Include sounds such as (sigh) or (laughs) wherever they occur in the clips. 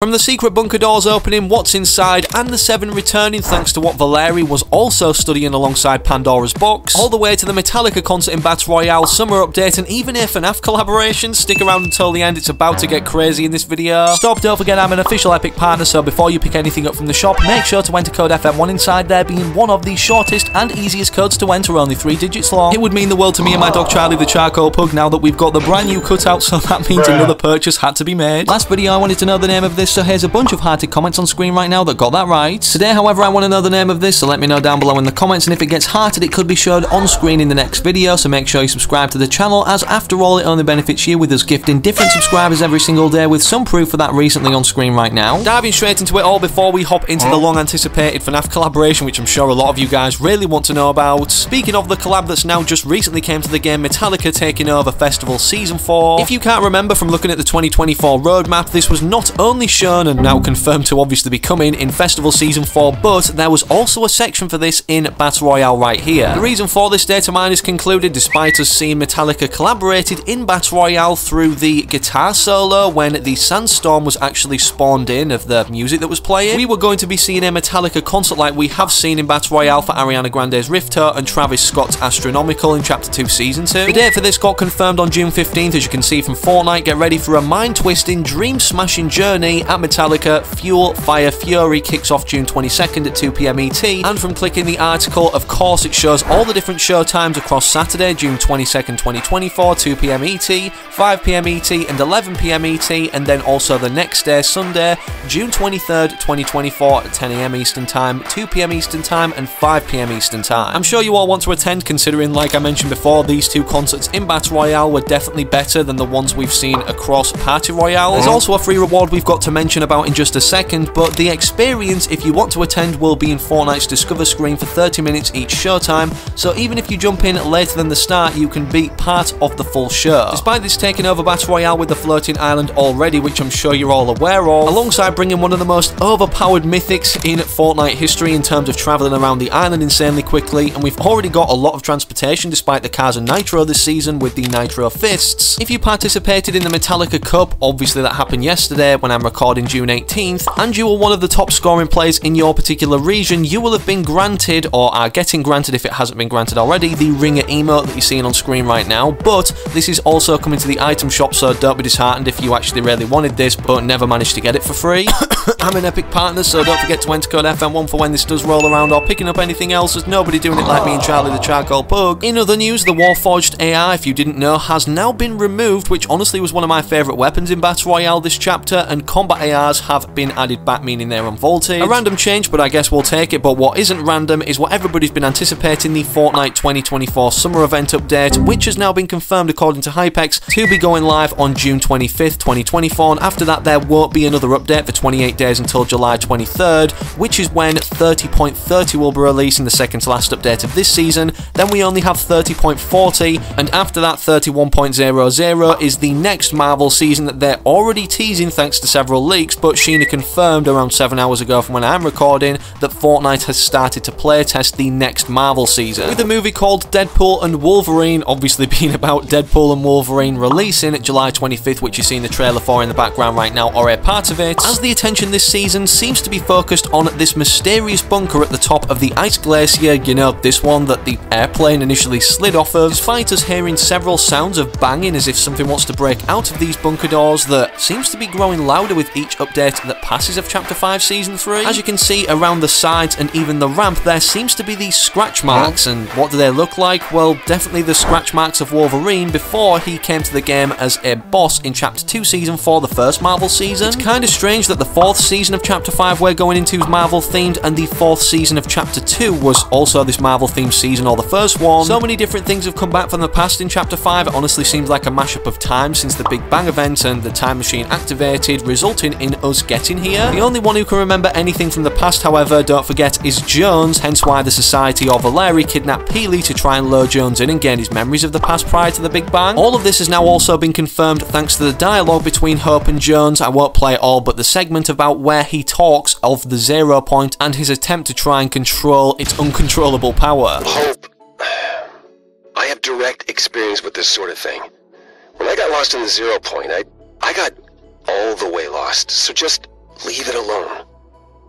From the secret bunker doors opening, what's inside, and the Seven returning thanks to what Valeri was also studying alongside Pandora's box, all the way to the Metallica concert in Battle Royale, summer update, and even if a FNAF collaboration. Stick around until the end, it's about to get crazy in this video. Stop, don't forget I'm an official Epic partner, so before you pick anything up from the shop, make sure to enter code FM1 inside there, being one of the shortest and easiest codes to enter, only three digits long. It would mean the world to me and my dog Charlie the Charcoal Pug now that we've got the brand new cutout, so that means another purchase had to be made. Last video I wanted to know the name of this so here's a bunch of hearted comments on screen right now that got that right. Today, however, I want to know the name of this, so let me know down below in the comments, and if it gets hearted, it could be showed on screen in the next video, so make sure you subscribe to the channel, as after all, it only benefits you with us gifting different subscribers every single day with some proof of that recently on screen right now. Diving straight into it all before we hop into the long anticipated FNAF collaboration, which I'm sure a lot of you guys really want to know about. Speaking of the collab that's now just recently came to the game, Metallica taking over Festival Season 4. If you can't remember from looking at the 2024 roadmap, this was not only shown and now confirmed to obviously be coming in Festival Season 4, but there was also a section for this in Battle Royale right here. The reason for this data mine is concluded despite us seeing Metallica collaborated in Battle Royale through the guitar solo when the sandstorm was actually spawned in of the music that was playing. We were going to be seeing a Metallica concert like we have seen in Battle Royale for Ariana Grande's Rift Tour and Travis Scott's Astronomical in Chapter 2 Season 2. The date for this got confirmed on June 15th as you can see from Fortnite. Get ready for a mind-twisting, dream-smashing journey at Metallica Fuel Fire Fury kicks off June 22nd at 2pm ET, and from clicking the article, of course, it shows all the different show times across Saturday, June 22nd, 2024, 2pm ET, 5pm ET, and 11pm ET, and then also the next day, Sunday, June 23rd, 2024, at 10am Eastern Time, 2pm Eastern Time, and 5pm Eastern Time. I'm sure you all want to attend, considering, like I mentioned before, these two concerts in Battle Royale were definitely better than the ones we've seen across Party Royale. There's mm. also a free reward we've got to mention about in just a second, but the experience, if you want to attend, will be in Fortnite's Discover screen for 30 minutes each showtime, so even if you jump in later than the start, you can be part of the full show. Despite this taking over Battle Royale with the floating island already, which I'm sure you're all aware of, alongside bringing one of the most overpowered mythics in Fortnite history in terms of travelling around the island insanely quickly, and we've already got a lot of transportation despite the cars and Nitro this season with the Nitro Fists. If you participated in the Metallica Cup, obviously that happened yesterday when I'm recording June 18th, and you were one of the top scoring players in your particular region, you will have been granted, or are getting granted if it hasn't been granted already, the Ringer emote that you're seeing on screen right now, but this is also coming to the item shop, so don't be disheartened if you actually really wanted this, but never managed to get it for free. (coughs) I'm an Epic partner, so don't forget to enter code FM1 for when this does roll around, or picking up anything else, there's nobody doing it like me and Charlie the Charcoal Pug. In other news, the Warforged AR, if you didn't know, has now been removed, which honestly was one of my favourite weapons in Battle Royale this chapter, and combat ARs have been added back, meaning they're unvaulted. A random change, but I guess we'll take it, but what isn't random is what everybody's been anticipating, the Fortnite 2024 summer event update, which has now been confirmed according to Hypex to be going live on June 25th, 2024, and after that there won't be another update for 28 days until July 23rd, which is when 30.30 will be releasing the second to last update of this season, then we only have 30.40, and after that 31.00 is the next Marvel season that they're already teasing thanks to several leaks, but Shiina confirmed around 7 hours ago from when I'm recording that Fortnite has started to playtest the next Marvel season. With a movie called Deadpool and Wolverine, obviously (laughs) being about Deadpool and Wolverine releasing July 25th, which you see in the trailer for in the background right now, or a part of it, as the attention this season seems to be focused on this mysterious bunker at the top of the ice glacier, you know, this one that the airplane initially slid off of, despite us hearing several sounds of banging as if something wants to break out of these bunker doors that seems to be growing louder with each update that passes of Chapter 5 Season 3. As you can see around the sides and even the ramp, there seems to be these scratch marks, mm-hmm. and what do they look like? Well, definitely the scratch marks of Wolverine before he came to the game as a boss in Chapter 2 Season 4, the first Marvel season. It's kind of strange that the fourth season of Chapter 5 we're going into is Marvel themed, and the fourth season of Chapter 2 was also this Marvel themed season or the first one. So many different things have come back from the past in Chapter 5, it honestly seems like a mashup of time since the Big Bang event and the time machine activated, resulting in us getting here. The only one who can remember anything from the past, however, don't forget, is Jones, hence why the Society of Valeri kidnapped Peely to try and lure Jones in and gain his memories of the past prior to the Big Bang. All of this has now also been confirmed thanks to the dialogue between Hope and Jones. I won't play all, but the segment about where he talks of the zero point and his attempt to try and control its uncontrollable power. Hope. I have direct experience with this sort of thing. When I got lost in the zero point, I I got all the way lost. So just Leave it alone.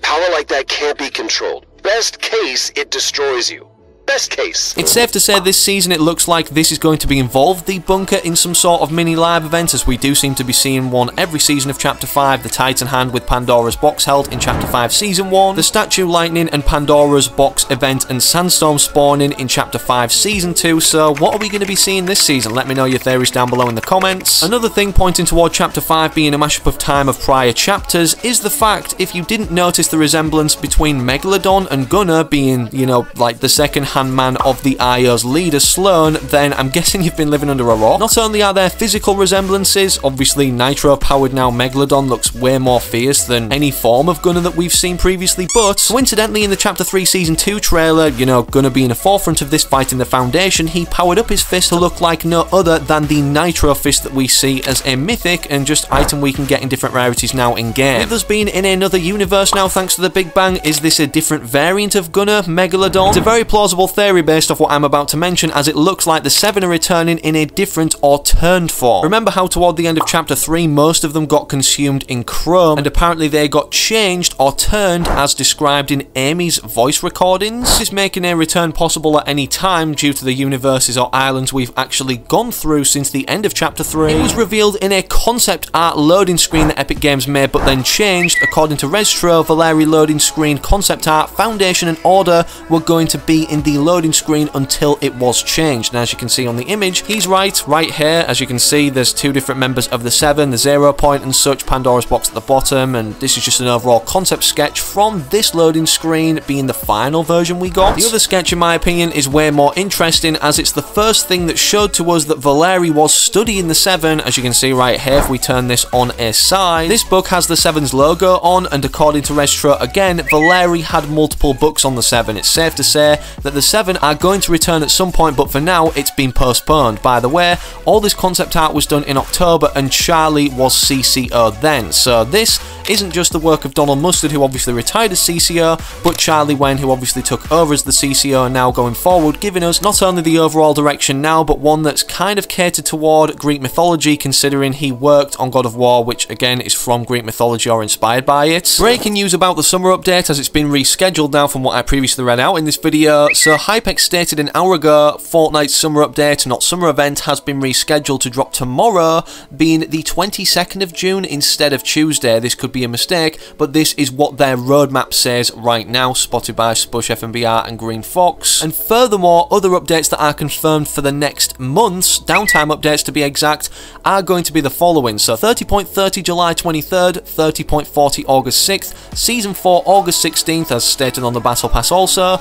Power like that can't be controlled. Best case, it destroys you. Best case. It's safe to say this season it looks like this is going to be involved, the bunker, in some sort of mini live event, as we do seem to be seeing one every season of Chapter 5, the Titan Hand with Pandora's box held in Chapter 5 Season 1, the Statue Lightning and Pandora's box event and Sandstorm spawning in Chapter 5 Season 2, so what are we going to be seeing this season? Let me know your theories down below in the comments. Another thing pointing toward Chapter 5 being a mashup of time of prior chapters is the fact, if you didn't notice the resemblance between Megalo Don and Gunnar being, you know, like the second hand man of the IO's leader, Slone, then I'm guessing you've been living under a rock. Not only are there physical resemblances, obviously Nitro-powered now Megalo Don looks way more fierce than any form of Gunnar that we've seen previously, but coincidentally in the Chapter 3 Season 2 trailer, you know, Gunnar being a forefront of this fight in the Foundation, he powered up his fist to look like no other than the Nitro fist that we see as a mythic and just item we can get in different rarities now in-game. With us being in another universe now thanks to the Big Bang, is this a different variant of Gunnar, Megalodon? It's a very plausible theory based off what I'm about to mention as it looks like the Seven are returning in a different or turned form. Remember how toward the end of chapter 3 most of them got consumed in Chrome and apparently they got changed or turned as described in Amy's voice recordings? This is making a return possible at any time due to the universes or islands we've actually gone through since the end of chapter 3. It was revealed in a concept art loading screen that Epic Games made but then changed. According to Restro, Valeri loading screen concept art, Foundation and Order were going to be in the loading screen until it was changed. And as you can see on the image, he's right, right here. As you can see, there's two different members of the Seven, the Zero Point and such, Pandora's box at the bottom, and this is just an overall concept sketch from this loading screen being the final version we got. The other sketch, in my opinion, is way more interesting as it's the first thing that showed to us that Valeri was studying the Seven, as you can see right here if we turn this on a side. This book has the Seven's logo on, and according to Restro, again, Valeri had multiple books on the Seven. It's safe to say that the Seven are going to return at some point, but for now, it's been postponed. By the way, all this concept art was done in October, and Charlie was CCO then. So this isn't just the work of Donald Mustard, who obviously retired as CCO, but Charlie Wen, who obviously took over as the CCO now going forward, giving us not only the overall direction now, but one that's kind of catered toward Greek mythology, considering he worked on God of War, which again is from Greek mythology or inspired by it. Breaking news about the summer update, as it's been rescheduled now from what I previously read out in this video. So Hypex stated an hour ago, Fortnite's summer update, not summer event, has been rescheduled to drop tomorrow, being the 22nd of June instead of Tuesday. This could be a mistake, but this is what their roadmap says right now, spotted by Spush FNBR and Green Fox. And furthermore, other updates that are confirmed for the next months, downtime updates to be exact, are going to be the following. So 30.30 July 23rd, 30.40 August 6th, Season 4 August 16th as stated on the Battle Pass also,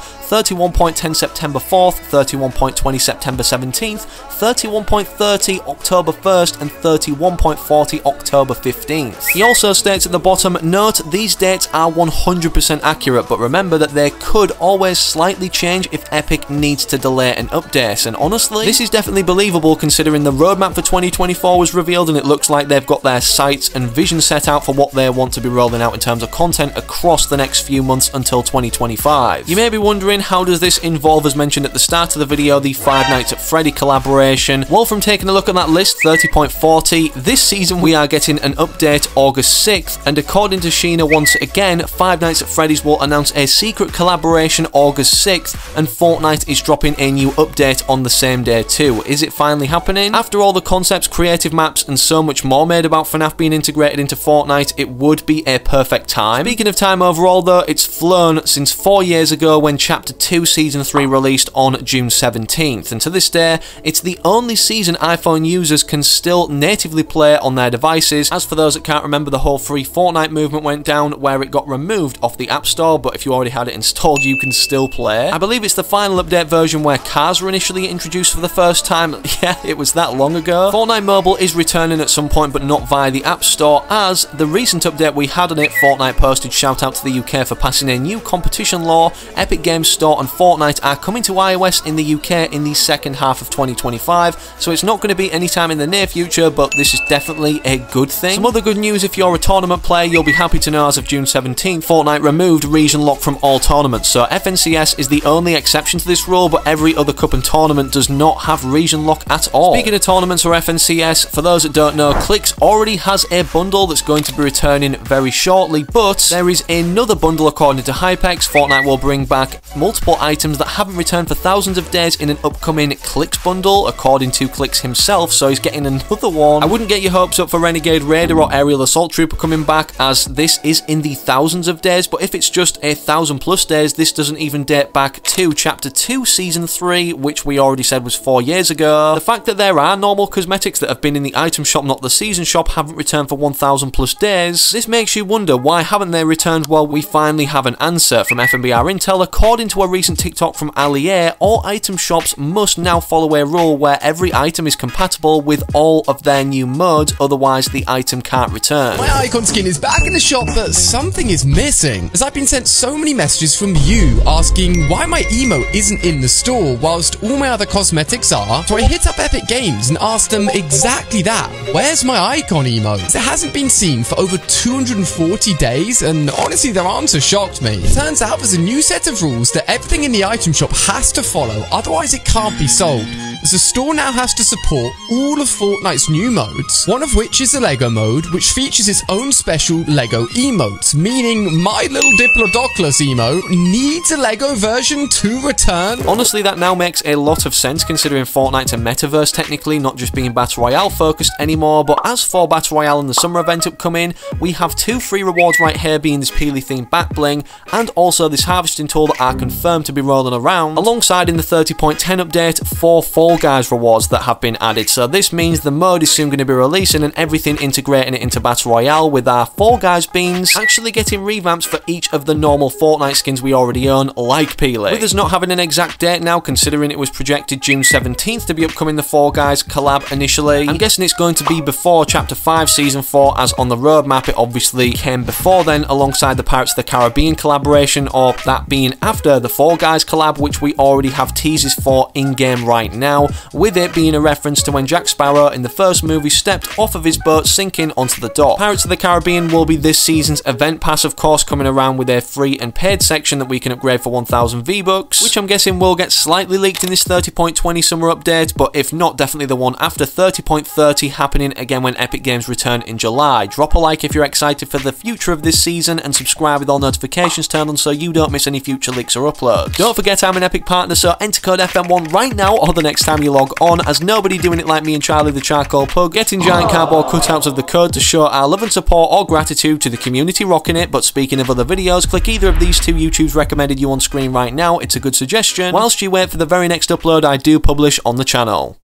31.10 September 4th, 31.20 September 17th, 31.30 October 1st, and 31.40 October 15th. He also states at the bottom, note these dates are 100% accurate, but remember that they could always slightly change if Epic needs to delay an update, and honestly, this is definitely believable considering the roadmap for 2024 was revealed and it looks like they've got their sights and vision set out for what they want to be rolling out in terms of content across the next few months until 2025. You may be wondering how does this involve, as mentioned at the start of the video, the Five Nights at Freddy collaboration? Well, from taking a look at that list, 30.40, this season we are getting an update August 6th, and according to Shiina once again, Five Nights at Freddy's will announce a secret collaboration August 6th, and Fortnite is dropping a new update on the same day too. Is it finally happening? After all the concepts, creative maps, and so much more made about FNAF being integrated into Fortnite, it would be a perfect time. Speaking of time overall though, it's flown since four years ago when Chapter 2 Season 3 released on June 17th, and to this day, it's the only season iPhone users can still natively play on their devices. As for those that can't remember, the whole free Fortnite movement went down where it got removed off the App Store, but if you already had it installed, you can still play. I believe it's the final update version where cars were initially introduced for the first time. (laughs) Yeah, it was that long ago. Fortnite Mobile is returning at some point, but not via the App Store, as the recent update we had on it, Fortnite posted shout out to the UK for passing a new competition law. Epic Games Store and Fortnite are coming to iOS in the UK in the second half of 2025. 5, so it's not going to be anytime in the near future, but this is definitely a good thing. Some other good news if you're a tournament player, you'll be happy to know as of June 17th, Fortnite removed region lock from all tournaments, so FNCS is the only exception to this rule, but every other cup and tournament does not have region lock at all. Speaking of tournaments or FNCS, for those that don't know, Clix already has a bundle that's going to be returning very shortly, but there is another bundle according to Hypex. Fortnite will bring back multiple items that haven't returned for thousands of days in an upcoming Clix bundle, according to Clix himself, so he's getting another one. I wouldn't get your hopes up for Renegade Raider or Aerial Assault Trooper coming back, as this is in the thousands of days, but if it's just a thousand plus days, this doesn't even date back to Chapter 2, Season 3, which we already said was four years ago. The fact that there are normal cosmetics that have been in the item shop, not the season shop, haven't returned for 1000 plus days, this makes you wonder why haven't they returned? Well, we finally have an answer from FNBR Intel. According to a recent TikTok from Ali-A, all item shops must now follow a rule where every item is compatible with all of their new modes, otherwise the item can't return. My icon skin is back in the shop, but something is missing, as I've been sent so many messages from you asking why my emote isn't in the store whilst all my other cosmetics are. So I hit up Epic Games and asked them exactly that. Where's my icon emote? It hasn't been seen for over 240 days, and honestly, their answer shocked me. It turns out there's a new set of rules that everything in the item shop has to follow, otherwise it can't be sold. As the store now has to support all of Fortnite's new modes, one of which is the LEGO mode, which features its own special LEGO emote, meaning my little Diplodocus emote needs a LEGO version to return. Honestly, that now makes a lot of sense considering Fortnite's a metaverse technically, not just being Battle Royale focused anymore, but as for Battle Royale and the summer event upcoming, we have two free rewards right here being this Peely themed back bling, and also this harvesting tool that are confirmed to be rolling around, alongside in the 30.10 update, four Fall Guys rewards that have been added, so this means the mode is soon going to be releasing and everything integrating it into Battle Royale with our Fall Guys beans actually getting revamps for each of the normal Fortnite skins we already own, like Peely. With us not having an exact date now, considering it was projected June 17th to be upcoming the Fall Guys collab initially, I'm guessing it's going to be before Chapter 5 Season 4, as on the roadmap it obviously came before then alongside the Pirates of the Caribbean collaboration, or that being after the Fall Guys collab, which we already have teasers for in-game right now, with it being a reference to when Jack Sparrow in the first movie stepped off of his boat sinking onto the dock. Pirates of the Caribbean will be this season's event pass, of course, coming around with their free and paid section that we can upgrade for 1000 V-Bucks, which I'm guessing will get slightly leaked in this 30.20 summer update, but if not, definitely the one after 30.30 happening again when Epic Games return in July. Drop a like if you're excited for the future of this season and subscribe with all notifications turned on so you don't miss any future leaks or uploads. Don't forget I'm an Epic partner, so enter code FM1 right now or the next time you log on, as nobody doing it like me and Charlie the Charcoal Pug, getting giant cardboard cutouts of the code to show our love and support or gratitude to the community rocking it, but speaking of other videos, click either of these two YouTubes recommended you on screen right now, it's a good suggestion, whilst you wait for the very next upload I do publish on the channel.